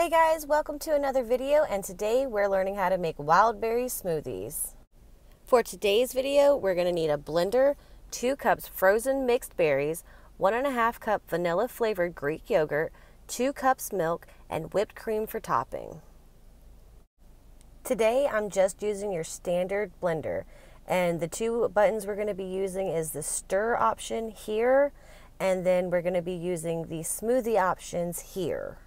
Hey guys, welcome to another video and today we're learning how to make wild berry smoothies. For today's video, we're going to need a blender, 2 cups frozen mixed berries, 1.5 cup vanilla flavored Greek yogurt, 2 cups milk, and whipped cream for topping. Today I'm just using your standard blender and the two buttons we're going to be using is the stir option here and then we're going to be using the smoothie options here.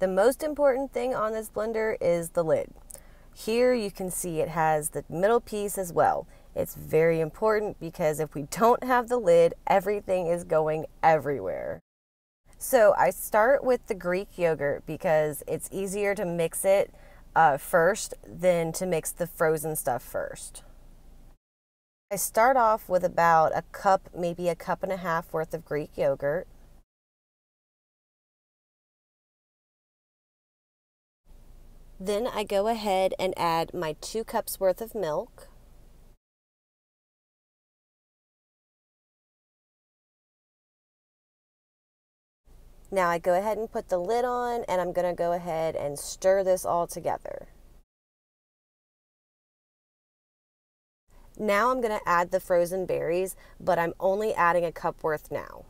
The most important thing on this blender is the lid. Here you can see it has the middle piece as well. It's very important because if we don't have the lid, everything is going everywhere. So I start with the Greek yogurt because it's easier to mix it uh, first than to mix the frozen stuff first. I start off with about a cup, maybe a cup and a half worth of Greek yogurt. Then I go ahead and add my two cups worth of milk. Now I go ahead and put the lid on and I'm going to go ahead and stir this all together. Now I'm going to add the frozen berries, but I'm only adding a cup worth now.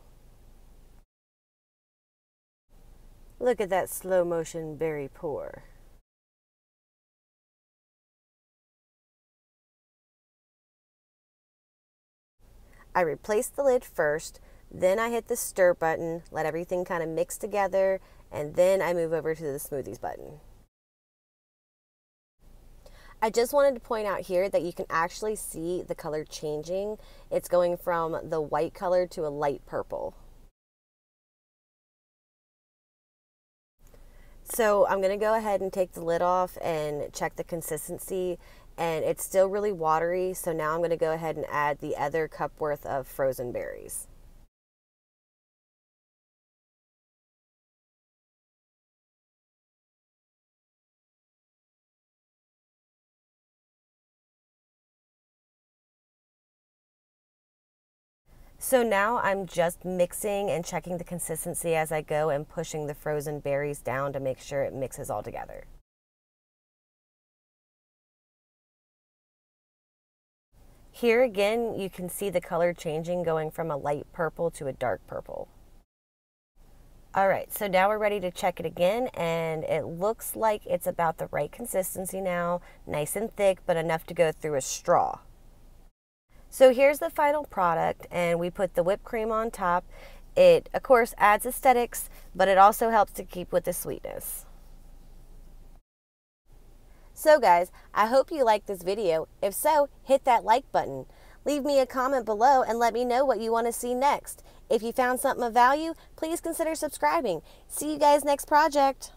Look at that slow motion berry pour. I replace the lid first, then I hit the stir button, let everything kind of mix together, and then I move over to the smoothies button. I just wanted to point out here that you can actually see the color changing. It's going from the white color to a light purple. So I'm going to go ahead and take the lid off and check the consistency and it's still really watery. So now I'm going to go ahead and add the other cup worth of frozen berries. So now I'm just mixing and checking the consistency as I go and pushing the frozen berries down to make sure it mixes all together. Here again, you can see the color changing going from a light purple to a dark purple. All right, so now we're ready to check it again, and it looks like it's about the right consistency now, nice and thick, but enough to go through a straw. So here's the final product and we put the whipped cream on top. It, of course, adds aesthetics, but it also helps to keep with the sweetness. So guys, I hope you liked this video. If so, hit that like button. Leave me a comment below and let me know what you want to see next. If you found something of value, please consider subscribing. See you guys next project.